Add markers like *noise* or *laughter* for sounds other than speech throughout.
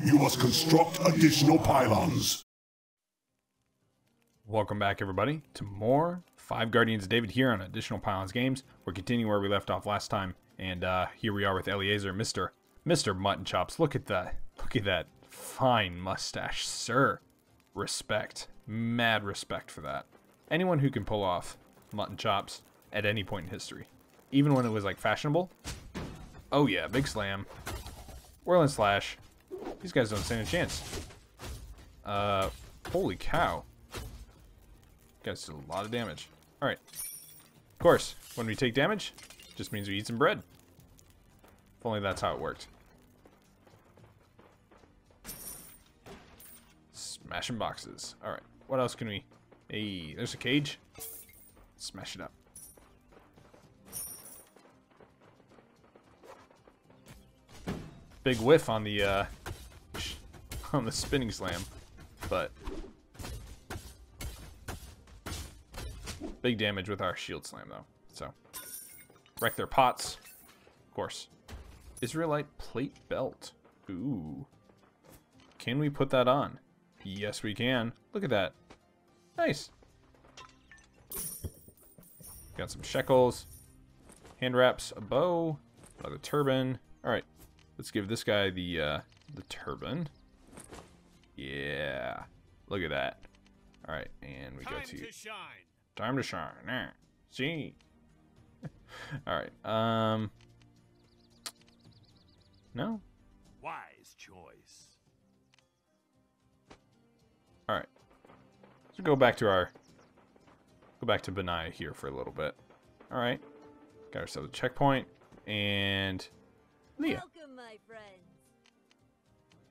You must construct additional pylons. Welcome back, everybody, to more Five Guardians David here on Additional Pylons Games. We're continuing where we left off last time, and uh, here we are with Eleazar, Mr. Mr. Mutton Chops. Look at that. Look at that fine mustache, sir. Respect. Mad respect for that. Anyone who can pull off mutton chops at any point in history, even when it was like fashionable. Oh yeah, big slam. Whirling slash. These guys don't stand a chance. Uh, holy cow. Guys did a lot of damage. Alright. Of course, when we take damage, just means we eat some bread. If only that's how it worked. Smashing boxes. Alright, what else can we... Hey, there's a cage. Smash it up. Big whiff on the, uh, on the spinning slam, but big damage with our shield slam though. So wreck their pots, of course. Israelite plate belt. Ooh. Can we put that on? Yes, we can. Look at that. Nice. Got some shekels, hand wraps, a bow, another turban. All right, let's give this guy the uh, the turban. Yeah, look at that. All right, and we Time go to, to shine. time to shine. Nah. See. *laughs* All right. Um. No. Wise choice. All right. So go back to our. Go back to Benaiah here for a little bit. All right. Got ourselves a checkpoint and Leah. Welcome, my friends.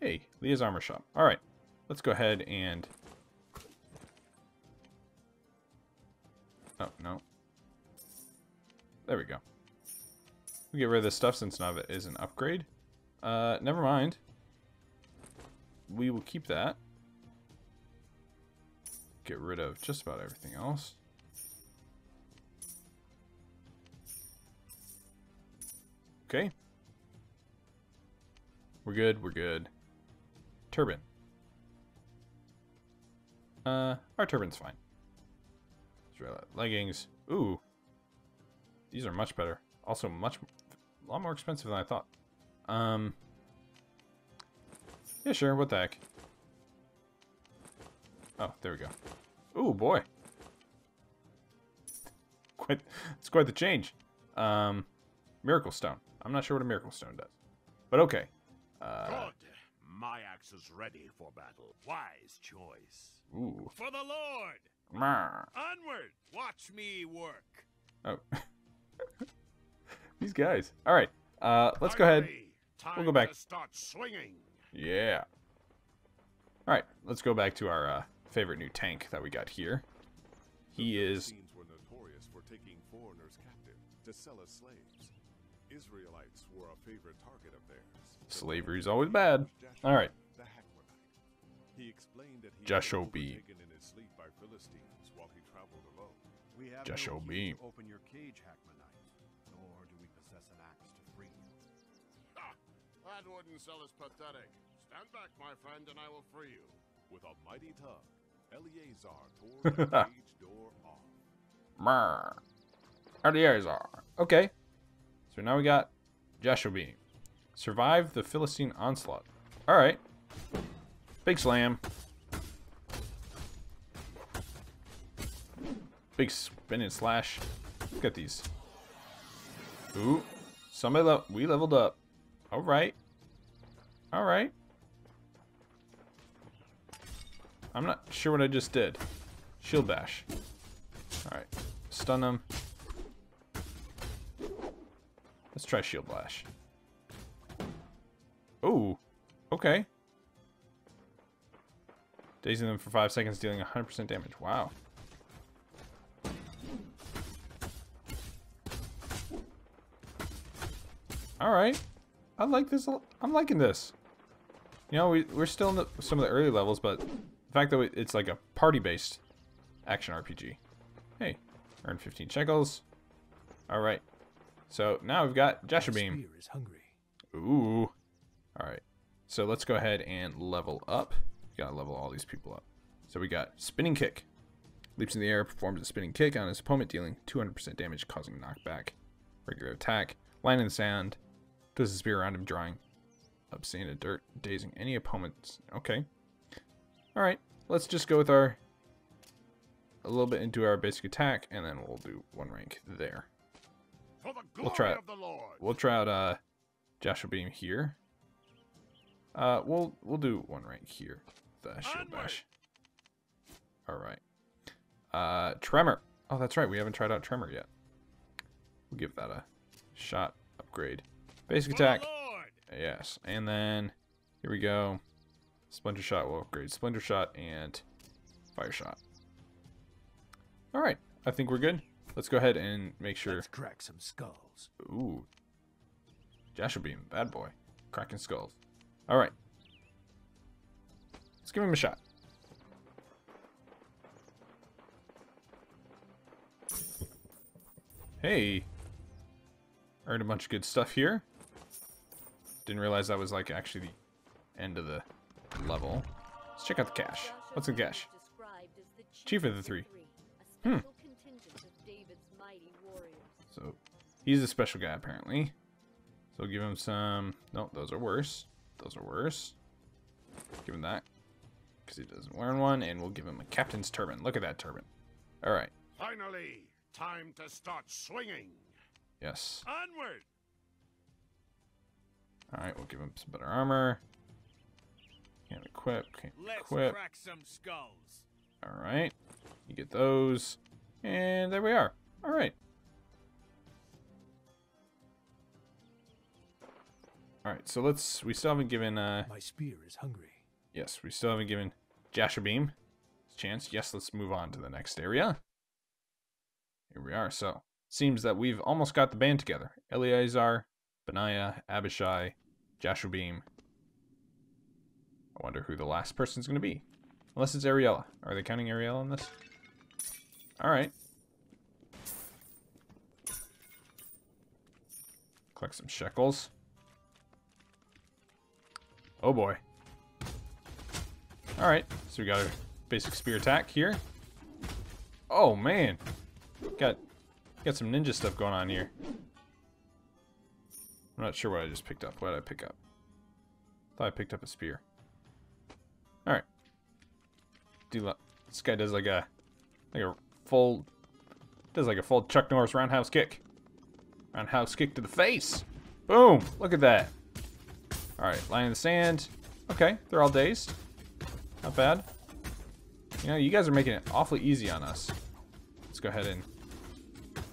Hey, Leah's armor shop. All right. Let's go ahead and. Oh no. There we go. We get rid of this stuff since none of it is an upgrade. Uh, never mind. We will keep that. Get rid of just about everything else. Okay. We're good, we're good. Turban. Uh, our turban's fine. Leggings. Ooh. These are much better. Also much, a lot more expensive than I thought. Um. Yeah, sure, what the heck. Oh, there we go. Ooh, boy. *laughs* Quite, it's quite the change. Um, Miracle Stone. I'm not sure what a Miracle Stone does. But okay. Uh, Good. My axe is ready for battle. Wise choice. Ooh. For the Lord. Meh. Onward. Watch me work. Oh. *laughs* These guys. All right. Uh, let's go ahead. Time We'll go back. To start swinging. Yeah. All right. Let's go back to our uh, favorite new tank that we got here. He is. Philistines were notorious for taking foreigners captive to sell as slaves. Israelites were a favorite target of theirs. Slavery's always bad. All right. The Hachmonite. He explained that he Joshua was B. in his sleep by Philistines while he traveled alone. We have Just no show key me. to open your cage, Hachmonite, nor do we possess an axe to free you. Ah, that wouldn't sell as pathetic. Stand back, my friend, and I will free you. With a mighty tug, Eleazar *laughs* tore the cage door off. Meh. Eleazar. Okay. So now we got Joshua Beam. Survive the Philistine onslaught. All right. Big slam. Big spin and slash. Look at these. Ooh. Somebody le we leveled up. All right. All right. I'm not sure what I just did. Shield bash. All right. Stun them. Let's try shield bash. Ooh. Okay. Dazing them for 5 seconds, dealing 100% damage. Wow. Alright. I like this. I'm liking this. You know, we, we're still in the, some of the early levels, but the fact that we, it's like a party-based action RPG. Hey, earn 15 shekels. Alright. So now we've got Joshua Beam. Ooh. Alright. so let's go ahead and level up. Gotta level all these people up. So we got spinning kick. Leaps in the air, performs a spinning kick on his opponent, dealing 200% damage, causing knockback. Regular attack. Line in the sand. Does a spear around him, drawing up sand and dirt, dazing any opponents. Okay. Alright, let's just go with our... A little bit into our basic attack, and then we'll do one rank there. For the glory We'll try of Lord. We'll try out uh, Joshua Beam here. Uh, we'll we'll do one rank here. The shield Onward. bash. All right. Uh, Tremor. Oh, that's right. We haven't tried out Tremor yet. We'll give that a shot upgrade. Basic attack. Lord. Yes, and then here we go. Splinter shot will upgrade Splinter shot and fire shot. All right, I think we're good. Let's go ahead and make sure. Let's crack some skulls. Ooh. Joshua Beam, bad boy. Cracking skulls. Alright. Let's give him a shot. Hey. Earned a bunch of good stuff here. Didn't realize that was like actually the end of the level. Let's check out the cache. What's in cache? Chief of the three. Hmm. So, he's a special guy apparently. So give him some... No, those are worse. Those are worse. Give him that. Because he doesn't wear one. And we'll give him a captain's turban. Look at that turban. Alright. Finally, time to start swinging. Yes. Onward. Alright, we'll give him some better armor. Can't equip. Can't equip. crack some skulls. Alright. You get those. And there we are. Alright. Alright, so let's... We still haven't given... Uh, My spear is hungry. Yes, we still haven't given Joshua Beam chance. Yes, let's move on to the next area. Here we are. So, seems that we've almost got the band together. Eleazar, Benaiah, Abishai, Joshua Beam. I wonder who the last person's going to be. Unless it's Ariella. Are they counting Ariella on this? Alright. Collect some shekels. Oh boy. Alright, so we got our basic spear attack here. Oh man. Got got some ninja stuff going on here. I'm not sure what I just picked up. What did I pick up? Thought I picked up a spear. Alright. Do this guy does like a like a full does like a full Chuck Norris roundhouse kick. Roundhouse kick to the face. Boom! Look at that. Alright, lying in the sand. Okay, they're all dazed. Not bad. You know, you guys are making it awfully easy on us. Let's go ahead and...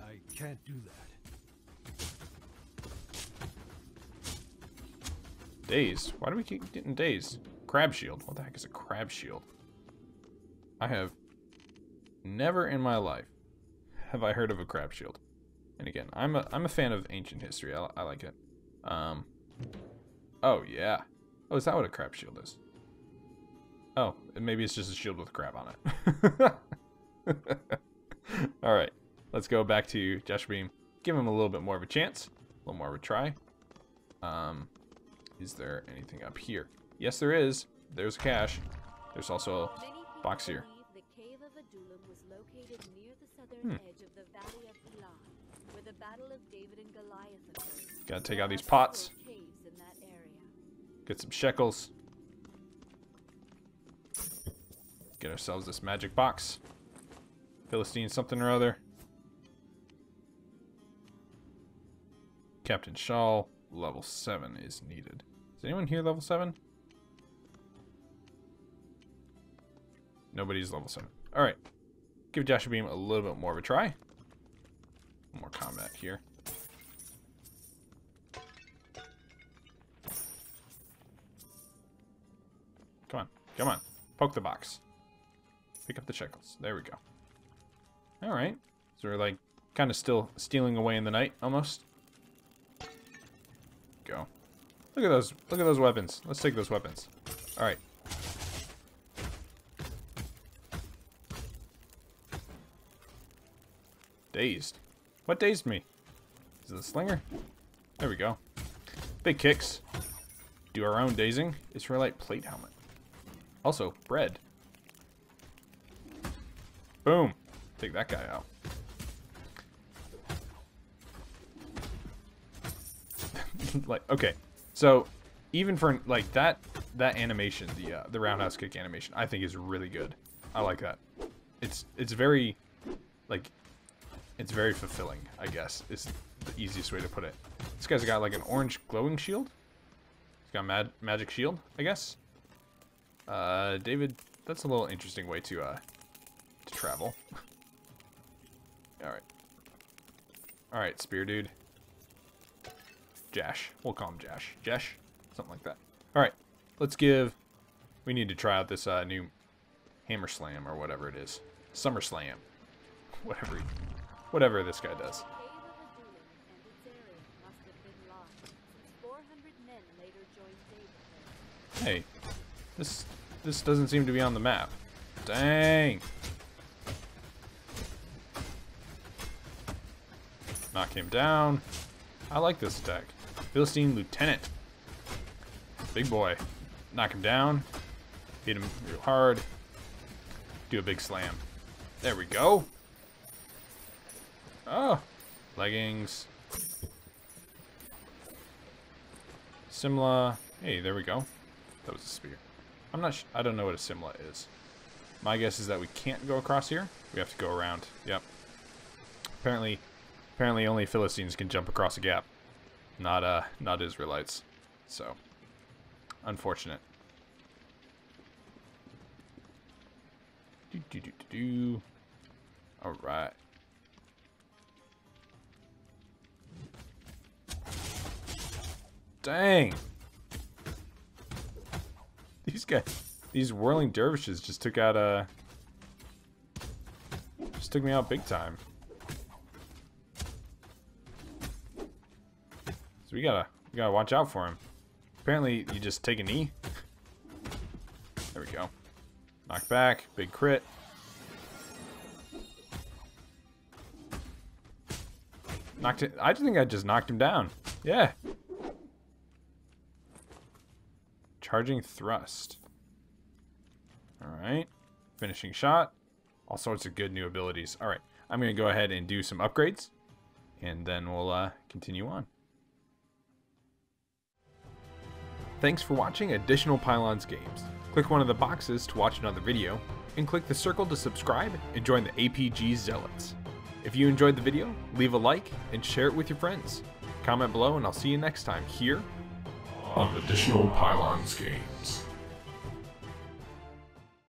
I can't do that. Dazed? Why do we keep getting dazed? Crab shield. What the heck is a crab shield? I have never in my life have I heard of a crab shield. And again, I'm a, I'm a fan of ancient history. I, I like it. Um, oh, yeah. Oh, is that what a crab shield is? Oh, maybe it's just a shield with crab on it. *laughs* All right, let's go back to Joshua Beam. Give him a little bit more of a chance, a little more of a try. Um, is there anything up here? Yes, there is. There's a cache. There's also a box here. Hmm. Gotta take out these pots. get some shekels. Get ourselves this magic box. Philistine something or other. Captain Shaw, level 7 is needed. Is anyone here level 7? Nobody's level 7. Alright. Give Joshua Beam a little bit more of a try. More combat here. Come on. Come on. Poke the box. Pick up the shekels. There we go. Alright. So we're like kind of still stealing away in the night almost. Go. Look at those look at those weapons. Let's take those weapons. Alright. Dazed. What dazed me? Is it the slinger? There we go. Big kicks. do our own dazing. Israelite plate helmet. Also, bread. Boom. Take that guy out. *laughs* like, okay. So, even for, like, that that animation, the uh, the roundhouse kick animation, I think is really good. I like that. It's it's very, like, it's very fulfilling, I guess, is the easiest way to put it. This guy's got, like, an orange glowing shield. He's got mad magic shield, I guess. Uh, David, that's a little interesting way to, uh, to travel. Alright. Alright, spear dude. Jash. We'll call him Jash. Jash? Something like that. Alright. Let's give... We need to try out this uh, new Hammer Slam or whatever it is. Summer Slam. Whatever he, Whatever this guy does. The cave of Adullam and its area must have been lost, since 400 men later joined David there. Hey. This, this doesn't seem to be on the map. Dang. Knock him down. I like this attack. Philistine Lieutenant. Big boy. Knock him down. Hit him real hard. Do a big slam. There we go. Oh. Leggings. Simla. Hey, there we go. That was a spear. I'm not. I don't know what a Simla is. My guess is that we can't go across here. We have to go around. Yep. Apparently, apparently only Philistines can jump across a gap. Not uh, not Israelites. So, unfortunate. Do do do do do. All right. Dang. These guys, these whirling dervishes just took out a, just took me out big time. We gotta, we gotta watch out for him. Apparently, you just take a knee. There we go. Knock back, big crit. Knocked it. I think I just knocked him down. Yeah. Charging thrust. Alright. Finishing shot. All sorts of good new abilities. Alright. I'm going to go ahead and do some upgrades. And then we'll uh, continue on. Thanks for watching Additional Pylons Games. Click one of the boxes to watch another video, and click the circle to subscribe and join the APG Zealots. If you enjoyed the video, leave a like and share it with your friends. Comment below and I'll see you next time here On Additional Pylons Games.